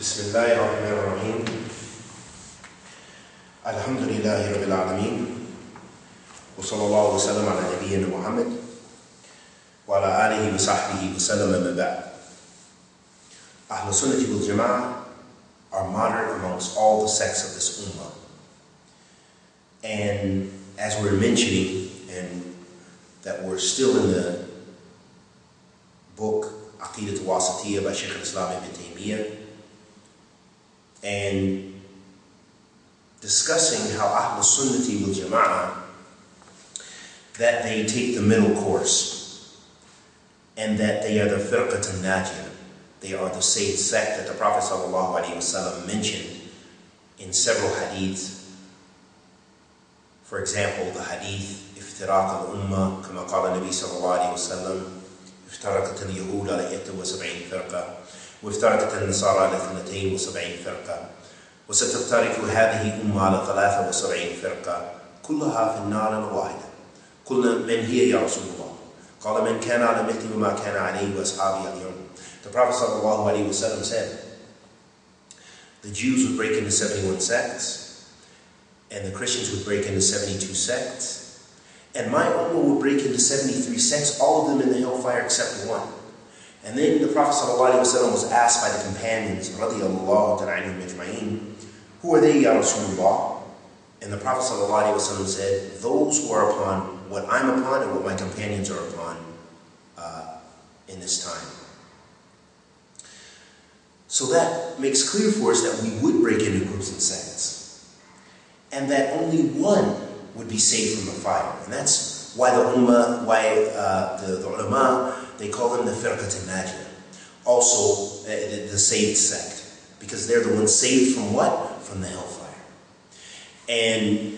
بسم الله الرحمن الرحيم الحمد لله رب العالمين وصلى الله وسلم على نبينا محمد وعلى آله وصحبه وسلم أما بعد أهل السنة والجماعة are moderate amongst all the sects of this ummah. And as we're mentioning, and that we're still in the book Aqidat Wasitiyah by Sheikh al-Islam ibn Taymiyyah, and discussing how Ahlul Sunnati wal Jama'ah that they take the middle course and that they are the firqatun najiyah. They are the saved sect that the Prophet ﷺ mentioned in several hadiths. For example, the hadith, Iftiraq al-Ummah, kama qala Nabi sallallahu alayhi wa sallam, Iftarakat al-Yahud ala 70 firqa. وافترقت النصارى على 72 فرقة وستفترق هذه الأمة على 73 فرقة كلها في النار الواحدة قلنا من هي يا رسول الله قال من كان على مثل ما كان عليه وأصحابي اليوم The Prophet ﷺ said, the Jews would break into 71 sects, and the Christians would break into 72 sects, and my ummah would break into 73 sects, all of them in the hellfire except one. And then the Prophet ﷺ was asked by the companions, who are they, Ya Rasulullah? And the Prophet ﷺ said, those who are upon what I'm upon and what my companions are upon uh, in this time. So that makes clear for us that we would break into groups and sects. And that only one would be saved from the fire. And that's why the ummah, why uh, the, the ulama, they call them the firqat al-najiyah. Also, uh, the, the saved sect. Because they're the ones saved from what? From the hellfire. And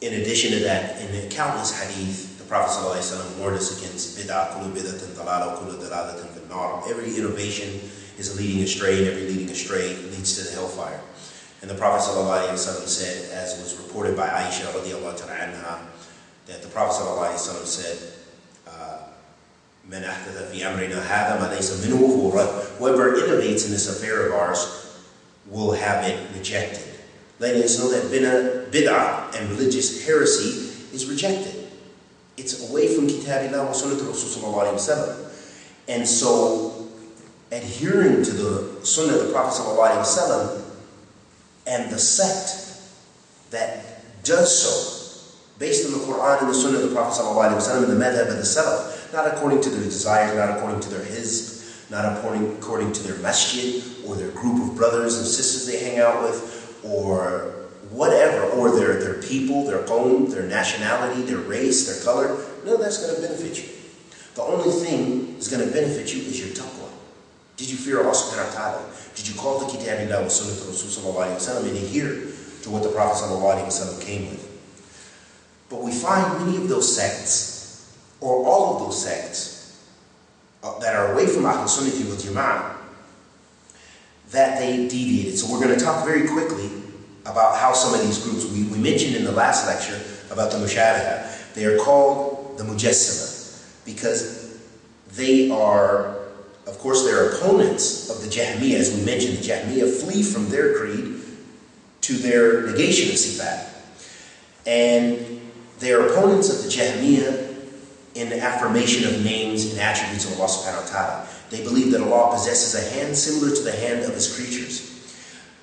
in addition to that, in the countless hadith, the Prophet ﷺ warned us against bid'ah, kulu bid'atin dalala, kulu dalalatin finnar. Every innovation is leading astray, and every leading astray leads to the hellfire. And the Prophet ﷺ said, as was reported by Aisha radiallahu anha, that the Prophet ﷺ said, من أحدث في أمرنا هذا ما ليس منه فهو Whoever innovates in this affair of ours will have it rejected. Letting us know that bid'ah and religious heresy is rejected. It's away from Kitabillah wa Sunnah Rasul And so, adhering to the Sunnah of the Prophet ﷺ and the sect that does so, based on the Quran and the Sunnah of the Prophet ﷺ and the madhab of the Salaf, not according to their desires, not according to their hizb, not according, according to their masjid or their group of brothers and sisters they hang out with, or whatever, or their, their people, their qawm, their nationality, their race, their color. None of that's going to benefit you. The only thing that's going to benefit you is your taqwa. Did you fear Allah subhanahu wa ta'ala? Did you call the kitabillah wa sunnah to Rasul sallallahu alayhi wa and adhere to what the Prophet sallallahu alayhi wa came with? But we find many of those sects or all of those sects uh, that are away from Ahl Sunnati wal Jama'ah, that they deviated. So we're going to talk very quickly about how some of these groups, we, we mentioned in the last lecture about the Mushabiha, they are called the Mujassima because they are, of course, they're opponents of the Jahmiyyah. As we mentioned, the Jahmiyyah flee from their creed to their negation of Sifat. And they are opponents of the Jahmiyyah in the affirmation of names and attributes of Allah subhanahu wa ta'ala. They believe that Allah possesses a hand similar to the hand of His creatures.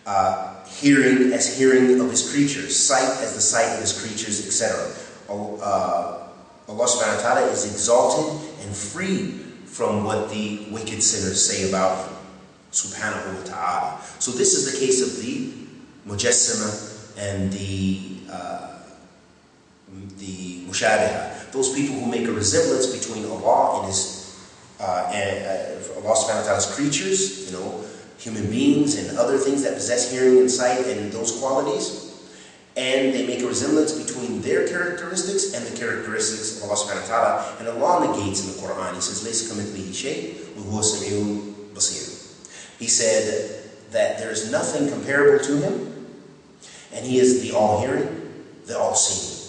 Uh, hearing as hearing of His creatures, sight as the sight of His creatures, etc. Uh, Allah subhanahu wa ta'ala is exalted and free from what the wicked sinners say about Him. Subhanahu wa ta'ala. So this is the case of the Mujassima and the uh, the Mushabiha those people who make a resemblance between Allah and His uh, and uh, Allah Subhanahu wa Taala's creatures, you know, human beings and other things that possess hearing and sight and those qualities, and they make a resemblance between their characteristics and the characteristics of Allah Subhanahu wa Taala. And Allah negates in the Quran. He says, "Laysa kamithlihi shay, wa basir." He said that there is nothing comparable to Him, and He is the All-Hearing, the All-Seeing.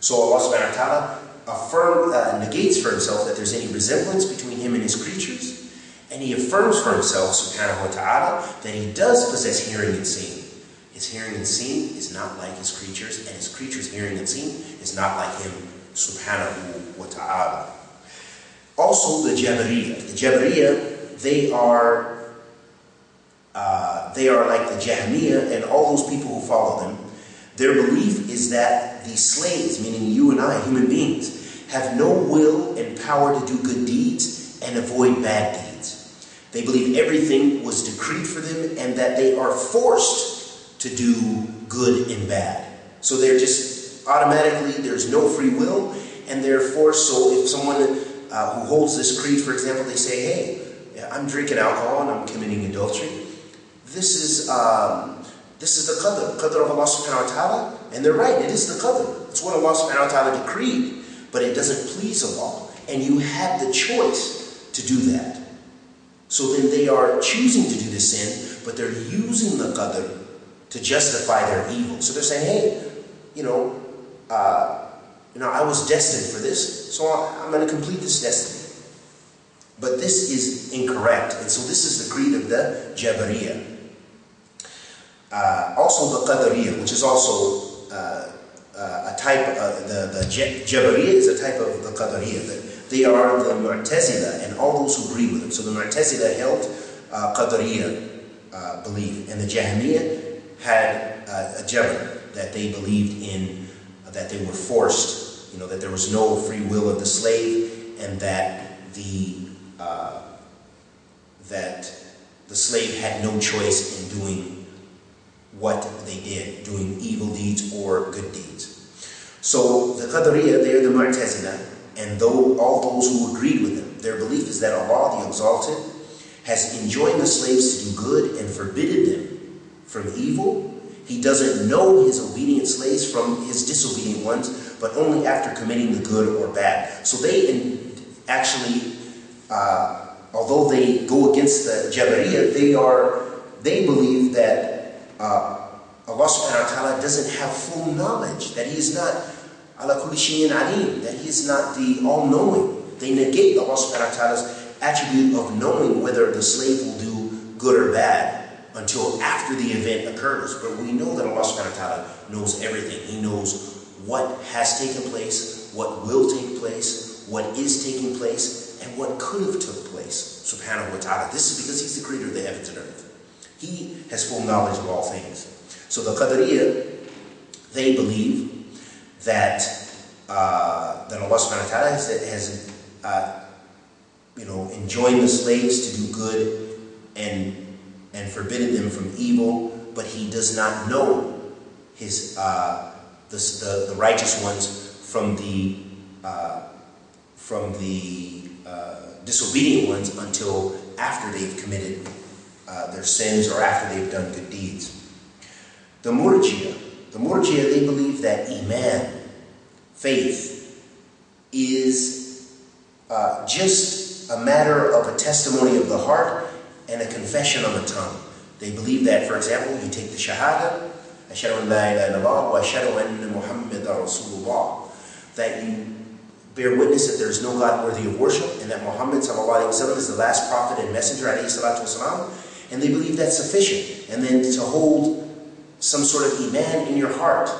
So Allah subhanahu wa ta'ala affirm, uh, negates for himself that there's any resemblance between him and his creatures, And he affirms for himself, subhanahu wa ta'ala, that he does possess hearing and seeing. His hearing and seeing is not like his creatures, and his creatures' hearing and seeing is not like him, subhanahu wa ta'ala. Also the Jabariyah. The Jabariyah, they are uh, they are like the Jahmiyyah and all those people who follow them. Their belief is that the slaves, meaning you and I, human beings, have no will and power to do good deeds and avoid bad deeds. They believe everything was decreed for them and that they are forced to do good and bad. So they're just automatically, there's no free will, and they're forced. So if someone uh, who holds this creed, for example, they say, hey, I'm drinking alcohol and I'm committing adultery. This is, um, this is the qadr, qadr of Allah subhanahu wa ta'ala. And they're right, it is the qadr. It's what Allah subhanahu wa ta'ala decreed, but it doesn't please Allah. And you have the choice to do that. So then they are choosing to do the sin, but they're using the qadr to justify their evil. So they're saying, hey, you know, uh, you know, I was destined for this, so I'm going to complete this destiny. But this is incorrect, and so this is the creed of the Jabariyah. Uh, also the Qadariyah, which is also uh, type, of, the, the Jabariyah is a type of the Qadariyah. They are the Mu'tazila and all those who agree with them. So the Mu'tazila held uh, Qadariyya uh, belief, and the Jahmiyyah had uh, a Jabr that they believed in, uh, that they were forced, you know, that there was no free will of the slave, and that the uh, that the slave had no choice in doing what they did, doing evil deeds or good deeds. So the Qadariyya, they're the Mu'tazila, and though all those who agreed with them, Their belief is that Allah the Exalted has enjoined the slaves to do good and forbidden them from evil. He doesn't know his obedient slaves from his disobedient ones, but only after committing the good or bad. So they actually, uh, although they go against the Jabariyah, they are they believe that uh, Allah subhanahu wa ta'ala doesn't have full knowledge, that he is not ala kulli alim, that he is not the all-knowing. They negate Allah subhanahu wa ta'ala's attribute of knowing whether the slave will do good or bad until after the event occurs. But we know that Allah subhanahu wa ta'ala knows everything. He knows what has taken place, what will take place, what is taking place, and what could have took place. Subhanahu wa ta'ala. This is because He's the creator of the heavens and earth. He has full knowledge of all things. So the Qadariyah, they believe that uh, that Allah subhanahu wa ta'ala has, has uh, you know, enjoined the slaves to do good and and forbidden them from evil, but he does not know his uh, the, the, the, righteous ones from the uh, from the uh, disobedient ones until after they've committed uh, their sins or after they've done good deeds. The Murji'ah, the Murji'ah, they believe that Iman, faith, is uh, just a matter of a testimony of the heart and a confession on the tongue. They believe that, for example, you take the Shahada, Ashadu an la ilaha illallah wa ashadu anna Muhammad Rasulullah, that you bear witness that there is no God worthy of worship and that Muhammad sallallahu is the last prophet and messenger and they believe that's sufficient. And then to hold some sort of iman in your heart.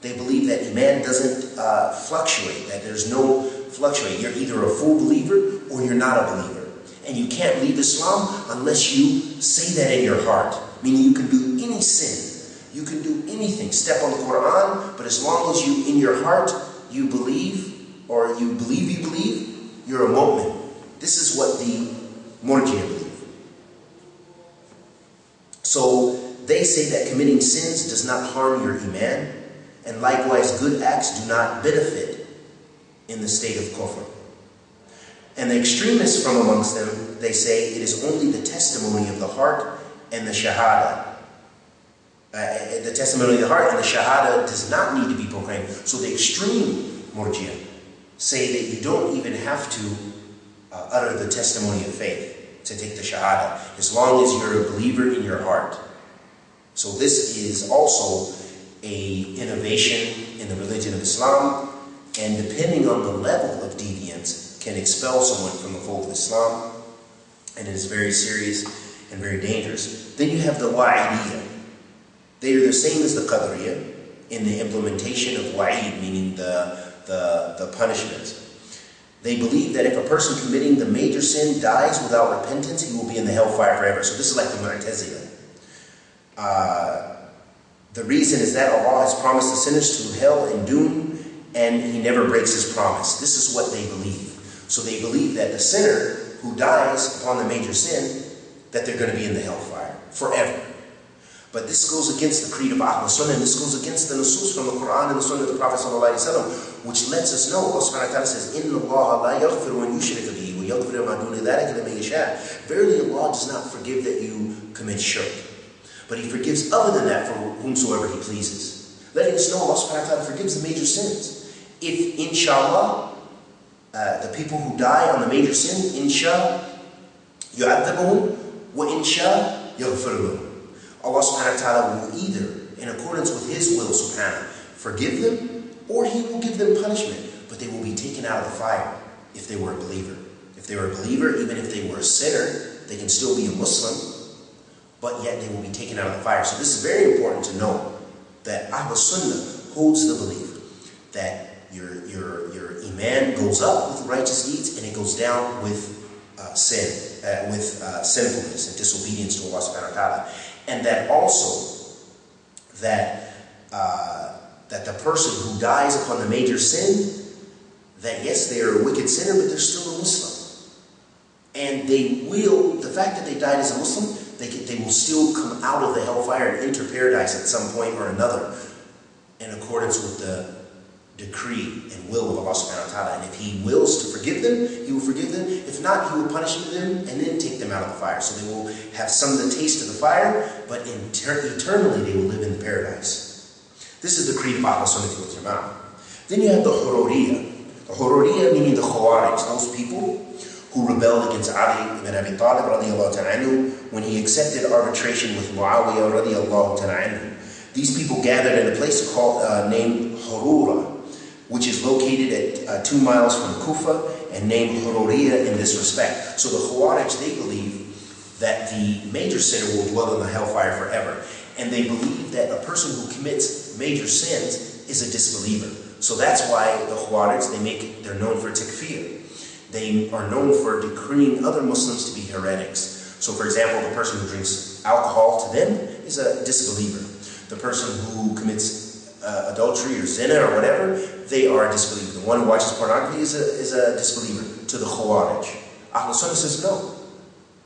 They believe that iman doesn't uh, fluctuate, that there's no fluctuate. You're either a full believer or you're not a believer. And you can't leave Islam unless you say that in your heart. Meaning you can do any sin. You can do anything. Step on the Quran, but as long as you, in your heart, you believe, or you believe you believe, you're a mu'min. This is what the Murji'ah believe. So they say that committing sins does not harm your iman, and likewise good acts do not benefit in the state of kufr. And the extremists from amongst them, they say it is only the testimony of the heart and the shahada. Uh, the testimony of the heart and the shahada does not need to be proclaimed. So the extreme murjia say that you don't even have to uh, utter the testimony of faith to take the shahada, as long as you're a believer in your heart. So this is also a innovation in the religion of Islam, and depending on the level of deviance, can expel someone from the fold of Islam. And it is very serious and very dangerous. Then you have the wa'idiyah. They are the same as the qadariyah in the implementation of wa'id, meaning the, the, the punishment. They believe that if a person committing the major sin dies without repentance, he will be in the hellfire forever. So this is like the Mu'tazila. Uh, the reason is that Allah has promised the sinners to hell and doom, and He never breaks His promise. This is what they believe. So they believe that the sinner who dies upon the major sin, that they're going to be in the hellfire forever. But this goes against the creed of Ahl Sunnah, and this goes against the Nusus from the Quran and the Sunnah of the Prophet ﷺ, which lets us know, Allah subhanahu wa ta'ala says, إِنَّ اللَّهَ لَا يَغْفِرُ وَنْ يُشْرِكَ بِهِ وَيَغْفِرُ مَا دُونَ ذَلِكَ لَمَن يَشَاءُ Verily Allah does not forgive that you commit shirk. but he forgives other than that for whomsoever he pleases. Letting us know Allah subhanahu wa ta'ala forgives the major sins. If, inshallah, uh, the people who die on the major sin, insha yu'adhabuhum wa insha. Allah subhanahu wa ta'ala will either, in accordance with his will subhanahu, forgive them or he will give them punishment, but they will be taken out of the fire if they were a believer. If they were a believer, even if they were a sinner, they can still be a Muslim but yet they will be taken out of the fire. So this is very important to know that Ahl Sunnah holds the belief that your, your, your Iman goes up with righteous deeds and it goes down with uh, sin, uh, with uh, sinfulness and disobedience to Allah subhanahu wa ta'ala and that also that uh, that the person who dies upon the major sin, that yes, they are a wicked sinner, but they're still a Muslim, and they will. The fact that they died as a Muslim, they they will still come out of the hellfire and enter paradise at some point or another, in accordance with the decree and will of Allah subhanahu wa ta'ala. And if He wills to forgive them, He will forgive them. If not, He will punish them and then take them out of the fire. So they will have some of the taste of the fire, but eternally they will live in the paradise. This is the creed of Ahl Sunnah wal Jama'ah. Then you have the Hururiyah. The Hururiyah meaning the Khawarij, those people who rebelled against Ali ibn Abi Talib ta'ala when he accepted arbitration with Muawiyah radiallahu ta'ala These people gathered in a place called uh, named Hurura, which is located at uh, two miles from Kufa and named Hururiya in this respect. So the Khawarij, they believe that the major sinner will dwell in the hellfire forever. And they believe that a person who commits major sins is a disbeliever. So that's why the Khawarij, they make, they're known for takfir. They are known for decreeing other Muslims to be heretics. So for example, the person who drinks alcohol to them is a disbeliever. The person who commits uh, adultery or zina or whatever, they are a disbeliever. The one who watches pornography is a, is a disbeliever to the Khawarij. Ahl Sunnah says no.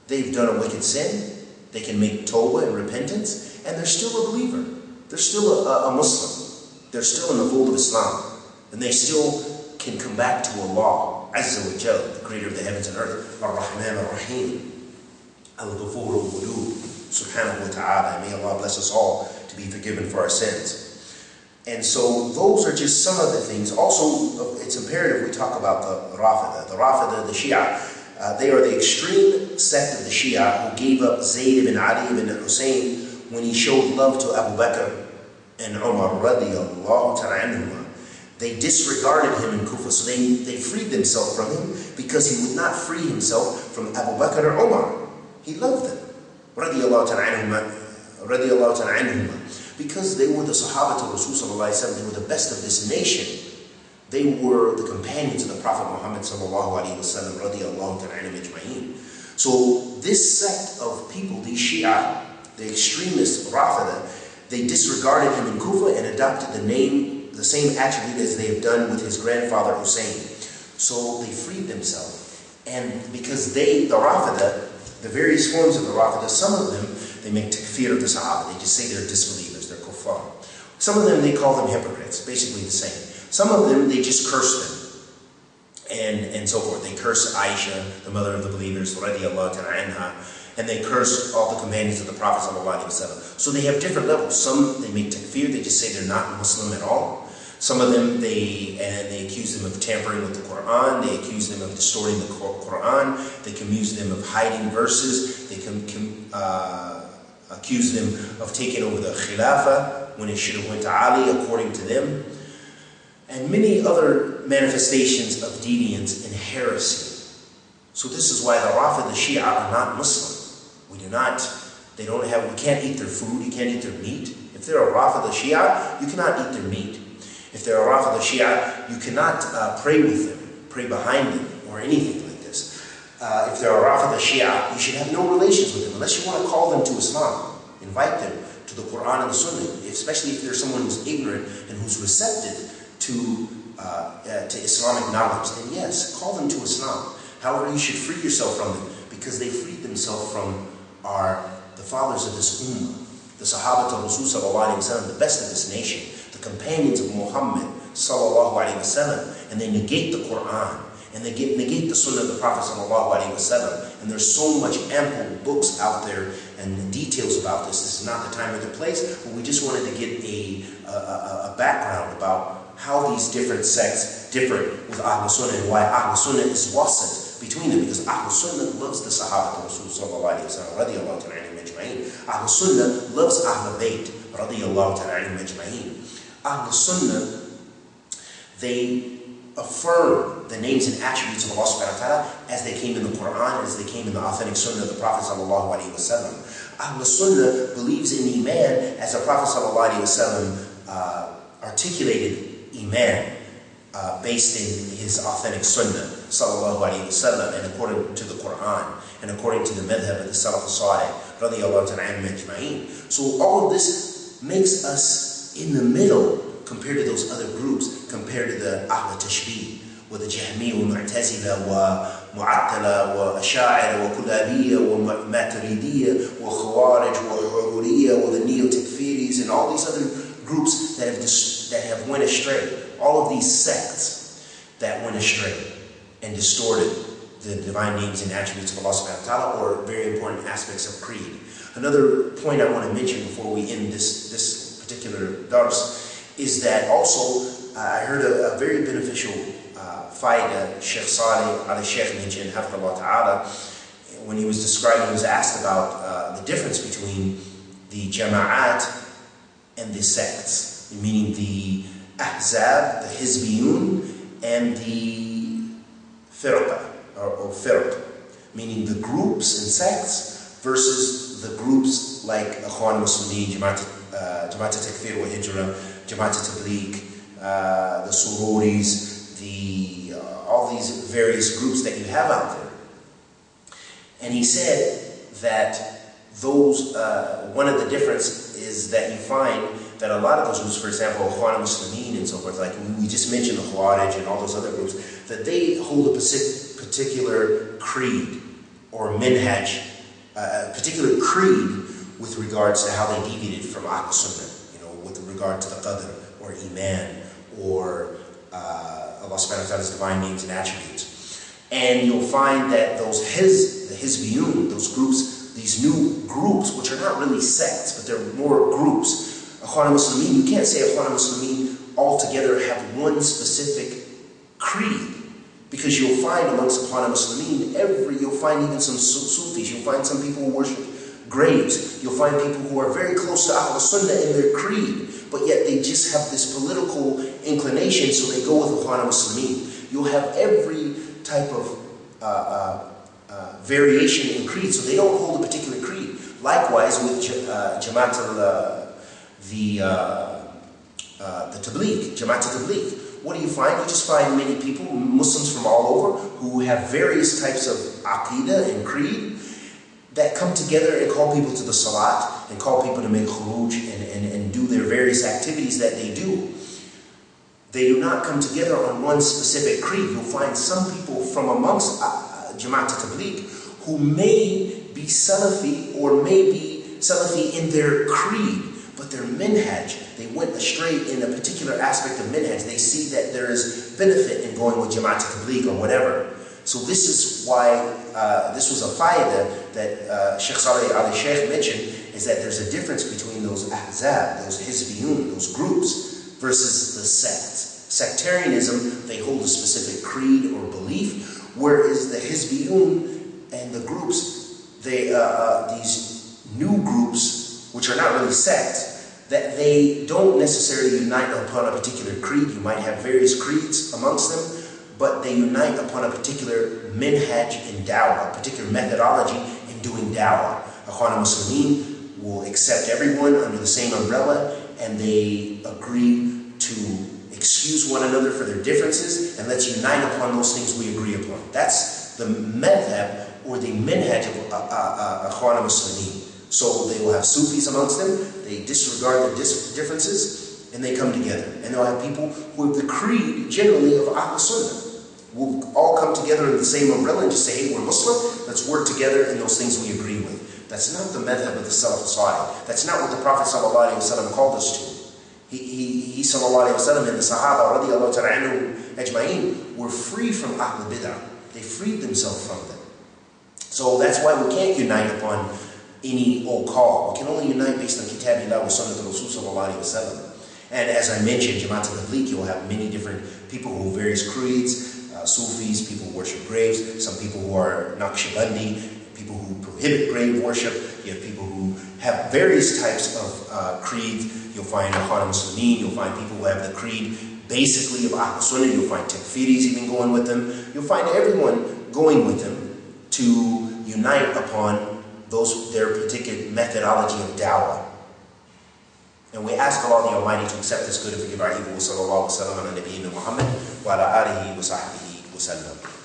They've done a wicked sin. They can make tawbah and repentance, and they're still a believer. They're still a, a Muslim. They're still in the fold of Islam. And they still can come back to Allah, Azza wa Jal, the creator of the heavens and earth, Ar-Rahman Ar-Rahim, Al-Ghafur Al-Wudud, subhanahu wa ta'ala. May Allah bless us all to be forgiven for our sins. And so those are just some of the things. Also, it's imperative we talk about the Rafida. The Rafida, the Shia, uh, they are the extreme sect of the Shia who gave up Zayd ibn Ali ibn Hussein when he showed love to Abu Bakr and Umar radiallahu ta'ala They disregarded him in Kufa, so they, they freed themselves from him because he would not free himself from Abu Bakr or Omar. He loved them. Because they were the Sahaba to Rasul they were the best of this nation. They were the companions of the Prophet Muhammad sallallahu alaihi wasallam So this sect of people, these Shia, the extremist Rafida, they disregarded him in Kufa and adopted the name, the same attribute as they have done with his grandfather Hussein. So they freed themselves. And because they, the Rafida, the various forms of the Rafida, some of them, they make takfir of the Sahaba. They just say they're disbelievers. They're kuffar. Some of them, they call them hypocrites, basically the same. Some of them, they just curse them and, and so forth. They curse Aisha, the mother of the believers, radiallahu and they curse all the companions of the Prophet So they have different levels. Some, they make takfir, they just say they're not Muslim at all. Some of them, they and they accuse them of tampering with the Quran. They accuse them of distorting the Quran. They accuse them of hiding verses. They can, uh, accuse them of taking over the Khilafah when it should have went to Ali according to them, and many other manifestations of deviance and heresy. So this is why the Rafid, the Shia are not Muslim. We do not, they don't have, we can't eat their food, you can't eat their meat. If they're a Rafid, the Shia, you cannot eat their meat. If they're a Rafid, Shia, you cannot uh, pray with them, pray behind them, or anything like this. Uh, if they're a Rafid, Shia, you should have no relations with them, unless you want to call them to Islam. Invite them to the Quran and the Sunnah, especially if there's someone who's ignorant and who's receptive to, uh, uh, to Islamic knowledge, then yes, call them to Islam. However, you should free yourself from them because they freed themselves from our, the fathers of this ummah, the Sahaba of Rasul the best of this nation, companions of Muhammad sallallahu alaihi wasallam, and they negate the Quran and they get, negate the Sunnah of the Prophet sallallahu alaihi wasallam. And there's so much ample books out there and details about this. This is not the time or the place, but we just wanted to get a, a, a background about how these different sects differ with Ahlul Sunnah and why Ahlul Sunnah is wasat between them because Ahlul Sunnah loves the Sahaba of Rasul sallallahu alayhi wa sallam radiyallahu ta'ala majma'in. Ahlul Sunnah loves Ahlul Bayt radiyallahu ta'ala Ahlul Sunnah, they affirm the names and attributes of Allah subhanahu wa ta'ala as they came in the Quran, as they came in the authentic Sunnah of the Prophet sallallahu alayhi wa sallam. Ahlul Sunnah believes in Iman as the Prophet sallallahu alayhi wa sallam uh, articulated Iman uh, based in his authentic Sunnah, sallallahu alayhi wasallam, and according to the Quran, and according to the madhab of the Salaf al-Salih, radiallahu ta'ala So all of this makes us in the middle compared to those other groups, compared to the Ahl Tashbih, with the Jahmi, ومعتزلة ومعطلة وأشاعرة وكلابية وماتريدية وخوارج وحرورية وthe Neo-Takfiris and all these other groups that have, that have went astray. All of these sects that went astray and distorted the divine names and attributes of Allah subhanahu wa ta'ala or very important aspects of creed. Another point I want to mention before we end this, this particular dars is that also uh, I heard a, a very beneficial uh, faida Sheikh Saleh al Sheikh mentioned, Hafidullah Ta'ala, when he was describing, he was asked about uh, the difference between the jama'at and the sects, meaning the ahzab, the hizbiyun, and the firqa, or, or firq, meaning the groups and sects versus the groups like Ikhwan Muslimin, Jamaat wa Hijra, Jamaat Tabligh, uh, the Sururis, the, uh, all these various groups that you have out there. And he said that those, uh, one of the differences is that you find that a lot of those groups, for example, Ikhwan Muslimin and so forth, like we just mentioned the Khawarij and all those other groups, that they hold a particular creed or minhaj, uh, a particular creed with regards to how they deviated from Ahl Sunnah, you know, with regard to the Qadr or Iman or uh, Allah subhanahu wa ta'ala's divine names and attributes. And you'll find that those his, the Hizbiyun, those groups, these new groups, which are not really sects, but they're more groups, Ikhwan Muslimin, you can't say Ikhwan Muslimin altogether have one specific creed. Because you'll find amongst Ikhwan Muslimin, every, you'll find even some Sufis, you'll find some people who worship graves, you'll find people who are very close to Ahl Sunnah in their creed, but yet they just have this political inclination, so they go with Ikhwan Muslimin. You'll have every type of uh, uh, uh, variation in creed, so they don't hold a particular creed. Likewise with uh, Jamaat al the, uh, uh, the Tabligh, Jamaat Tabligh. What do you find? You just find many people, Muslims from all over, who have various types of aqidah and creed that come together and call people to the salat and call people to make khuruj and, and, and do their various activities that they do. They do not come together on one specific creed. You'll find some people from amongst uh, uh Jamaat Tabligh who may be Salafi or may be Salafi in their creed, but their minhaj, they went astray in a particular aspect of minhaj. They see that there is benefit in going with Jamaat Tabligh or whatever. So this is why, uh, this was a faida that uh, Sheikh Saleh Ali Sheikh mentioned, is that there's a difference between those ahzab, those hizbiyun, those groups, versus the sects. Sectarianism, they hold a specific creed or belief, whereas the hizbiyun and the groups, they, uh, uh these new groups, which are not really sects, that they don't necessarily unite upon a particular creed. You might have various creeds amongst them, but they unite upon a particular minhaj in dawah, a particular methodology in doing dawah. Akhwana Muslimin will accept everyone under the same umbrella and they agree to excuse one another for their differences and let's unite upon those things we agree upon. That's the madhab or the minhaj of uh, uh, uh Akhwana Muslimin. So they will have Sufis amongst them, they disregard their differences, and they come together. And they'll have people who have the creed, generally, of Ahl Sunnah. We'll all come together in the same umbrella and just say, hey, we're Muslim, let's work together in those things we agree with. That's not the method of the Salaf Salih. That's not what the Prophet ﷺ called us to. He, he, he sallallahu wasallam and the Sahaba radiallahu were free from Ahl bid'ah. They freed themselves from them. So that's why we can't unite upon any old call. We can only unite based on Kitabillah wa Sunnah Rasul sallallahu wasallam. And as I mentioned, Jamaat al-Tabligh, you'll have many different people who various creeds, uh, Sufis, people who worship graves, some people who are Naqshbandi, people who prohibit grave worship, you have people who have various types of uh, creeds. You'll find Akhwana Muslimin, you'll find people who have the creed basically of Ahl Sunnah, you'll find Takfiris even going with them. You'll find everyone going with them to unite upon those, their particular methodology of dawah. And we ask Allah the Almighty to accept this good and forgive our evil. Sallallahu wa sallam ala Muhammad wa ala alihi wa sahbihi wa sallam.